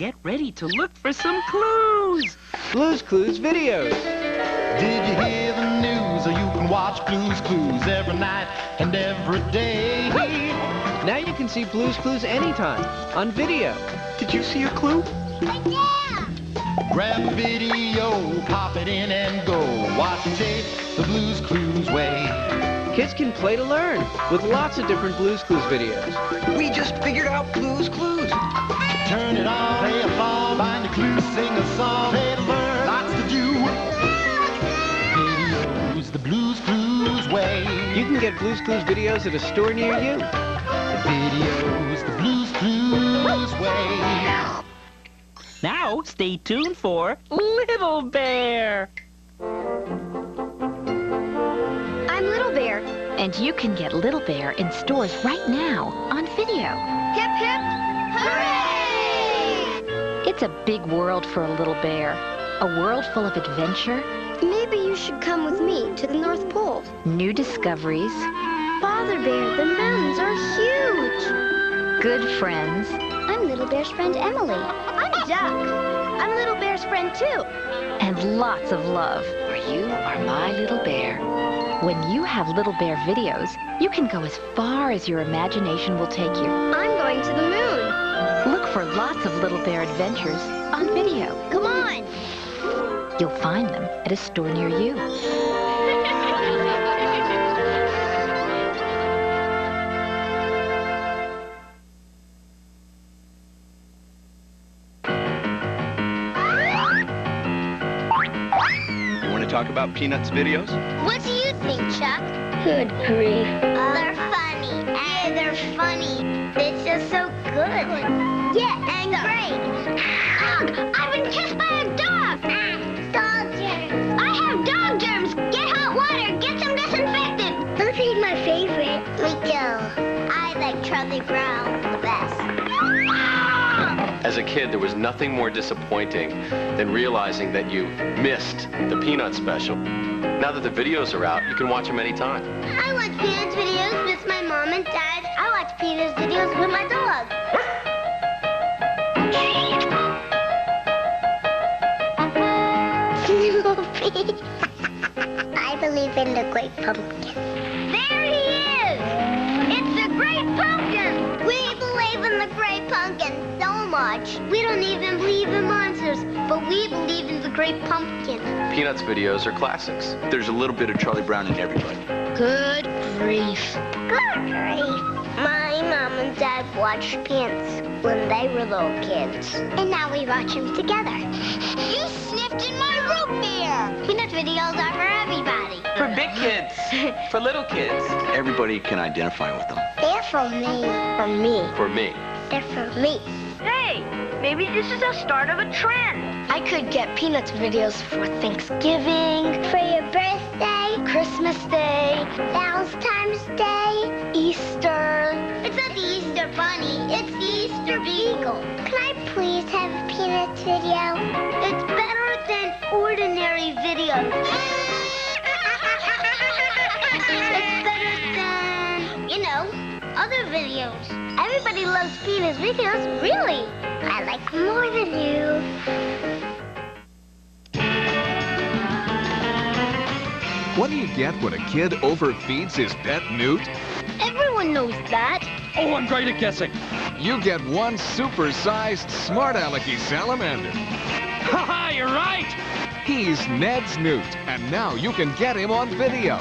get ready to look for some clues. Blues Clues videos. Did you hear the news? Or you can watch Blues Clues every night and every day. Now you can see Blues Clues anytime on video. Did you see a clue? Yeah! Grab a video, pop it in and go. Watch and tape the Blues Clues way. Kids can play to learn with lots of different Blues Clues videos. We just figured out Blues Clues. Turn You get Blues Clues videos at a store near you. Videos, the Blues Clues way. Now, stay tuned for Little Bear. I'm Little Bear. And you can get Little Bear in stores right now on video. Hip, hip, hooray! It's a big world for a little bear. A world full of adventure, Maybe you should come with me to the North Pole. new discoveries, Father Bear, the mountains are huge. good friends, I'm Little Bear's friend Emily. I'm Duck. I'm Little Bear's friend too. and lots of love. For you are my little bear. When you have Little Bear videos, you can go as far as your imagination will take you. I'm going to the moon. Look for lots of Little Bear adventures on video. Come on. You'll find them at a store near you. You want to talk about Peanuts videos? What do you think, Chuck? Good grief. Oh, they're funny. Yeah, they're funny. It's just so good. Yeah, and great. Ugh, I've been kissed by a dog. dog Charlie Brown the best. As a kid, there was nothing more disappointing than realizing that you missed the Peanut special. Now that the videos are out, you can watch them anytime. I watch Peanuts videos with my mom and dad. I watch Peanuts videos with my dog. I believe in the great pumpkin. Great pumpkin! We believe in the great pumpkin so much. We don't even believe in monsters, but we believe in the great pumpkin. Peanuts videos are classics. There's a little bit of Charlie Brown in everybody. Good grief. Good grief. My mom and dad watched Peanuts when they were little kids. And now we watch them together. You sniffed in my root beer. Peanuts videos are for everybody. For big kids. For little kids. Everybody can identify with them. They're for me. For me. For me. They're for me. Hey, maybe this is the start of a trend. I could get Peanuts videos for Thanksgiving, for your birthday, Christmas Day, Valentine's Day, Easter. It's not the Easter Bunny, it's the Easter Beagle. Can I please have a Peanuts video? It's better than ordinary videos. Other videos. Everybody loves Peanuts videos, really. I like more than you. What do you get when a kid overfeeds his pet newt? Everyone knows that. Oh, I'm great at guessing. You get one super-sized smart alecky salamander. Ha ha, you're right. He's Ned's newt, and now you can get him on video.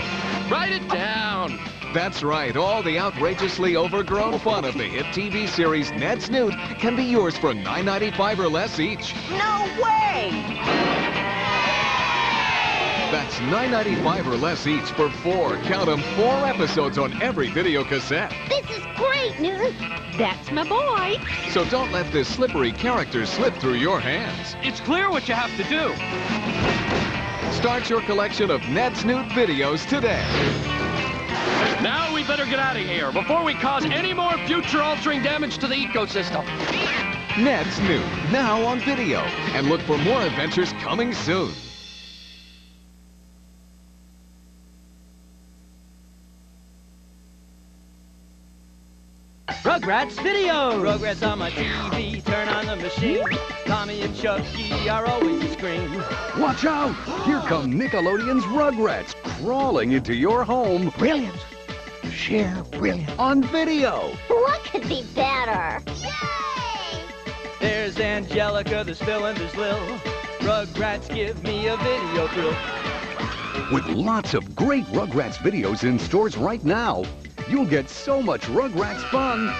Write it down. That's right, all the outrageously overgrown fun of the hit TV series Ned's Newt can be yours for $9.95 or less each. No way! That's $9.95 or less each for four, count 'em, four episodes on every video cassette. This is great, Newton. That's my boy. So don't let this slippery character slip through your hands. It's clear what you have to do. Start your collection of Ned's Newt videos today. Now we better get out of here before we cause any more future-altering damage to the ecosystem. Ned's Newt, now on video. And look for more adventures coming soon. Rugrats video! Rugrats on my TV, turn on the machine. Tommy and Chucky are always a scream. Watch out! Here come Nickelodeon's Rugrats crawling into your home. Brilliant. Share brilliant. On video. What could be better? Yay! There's Angelica, there's Phil, and there's Lil. Rugrats give me a video thrill. With lots of great Rugrats videos in stores right now, you'll get so much Rugrats fun,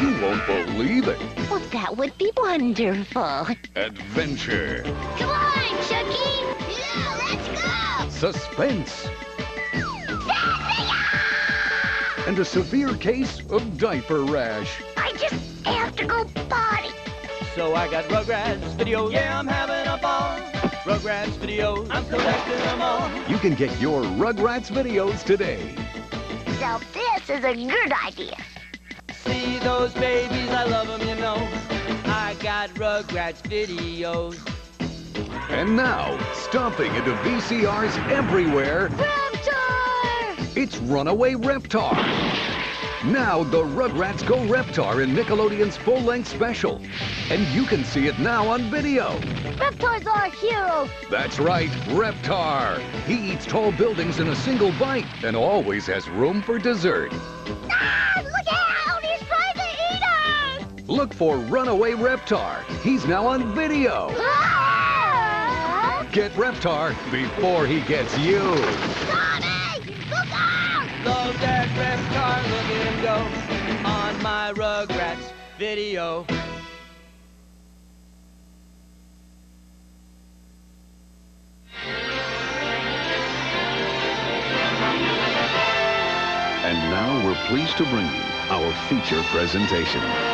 you won't believe it. Well, that would be wonderful. Adventure, Come on, Chucky. Yeah, let's go. suspense, and a severe case of diaper rash. I just have to go potty. So I got Rugrats videos, yeah, I'm having a ball. Rugrats videos, I'm collecting them all. You can get your Rugrats videos today. So this is a good idea. See those babies, I love them, you know. I got Rugrats videos. And now, stomping into VCRs everywhere, Reptar! It's Runaway Reptar. Now, the Rugrats Go Reptar in Nickelodeon's full-length special. And you can see it now on video. Reptar's our hero. That's right, Reptar. He eats tall buildings in a single bite and always has room for dessert. Ah, look out! He's trying to eat us! Look for Runaway Reptar. He's now on video. Ah! Get Reptar before he gets you. Tommy! That at him go. On my Rugrats video. And now we're pleased to bring you our feature presentation.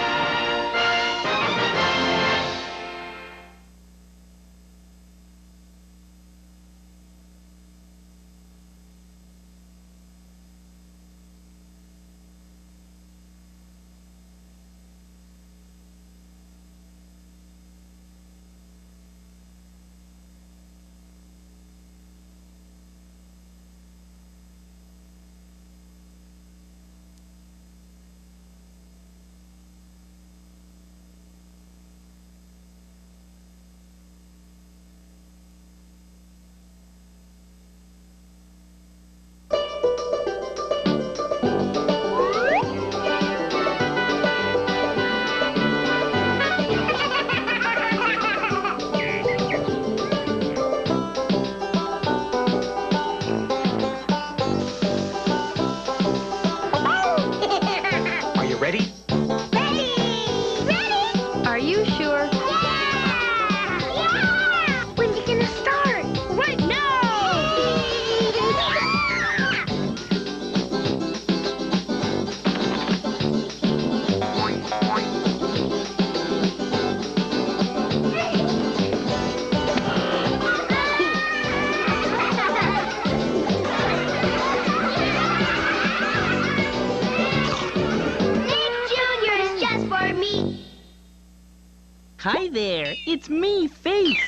Hi there, it's me, Face.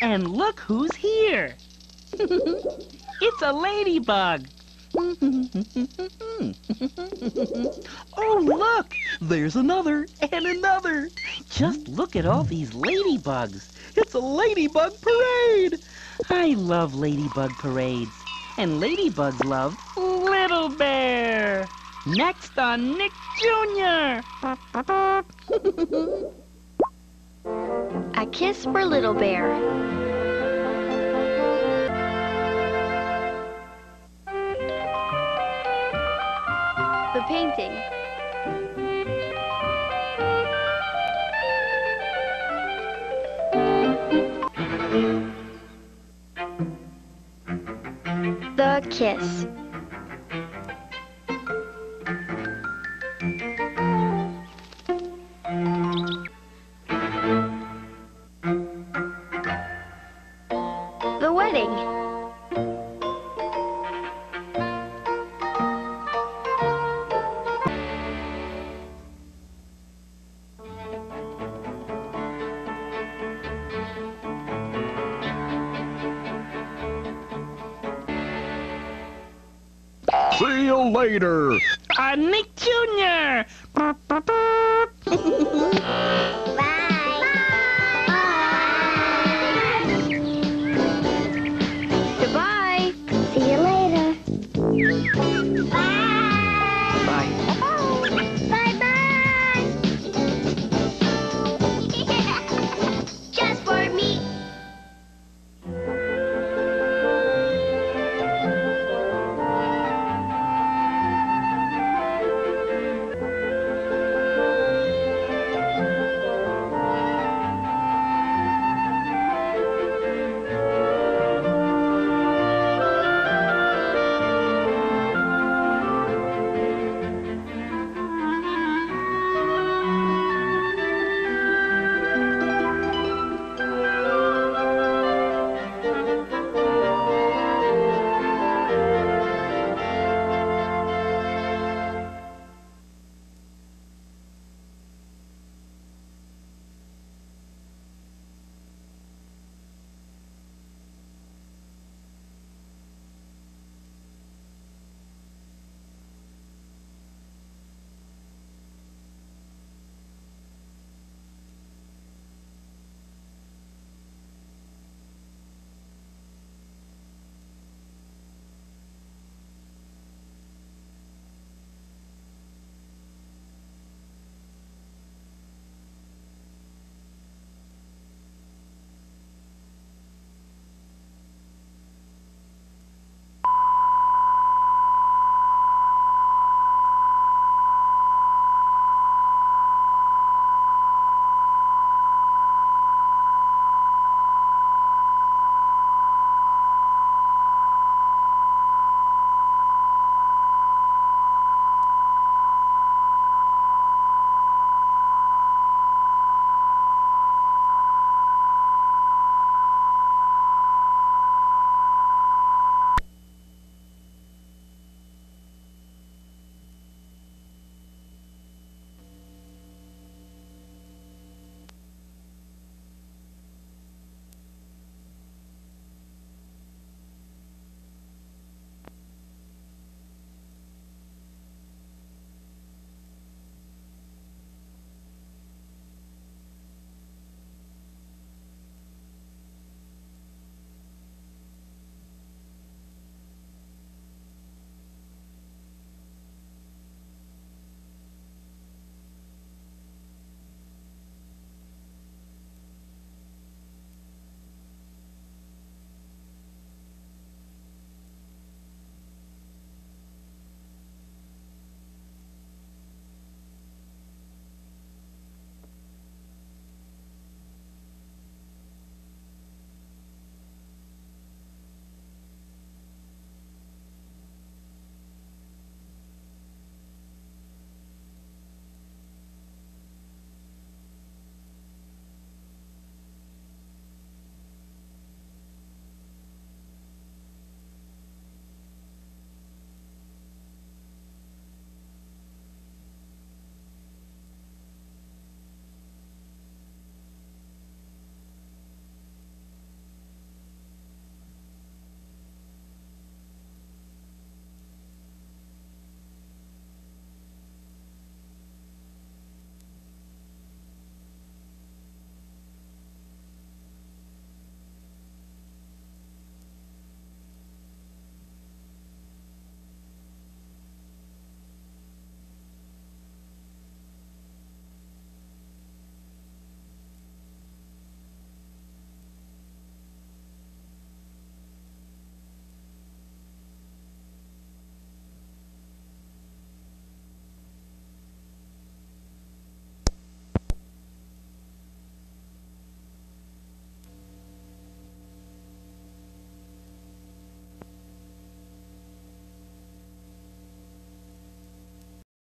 And look who's here. it's a ladybug. oh, look, there's another and another. Just look at all these ladybugs. It's a ladybug parade. I love ladybug parades. And ladybugs love Little Bear. Next on Nick Jr. A kiss for Little Bear. The painting. The kiss. Later. Uh, Nick Jr.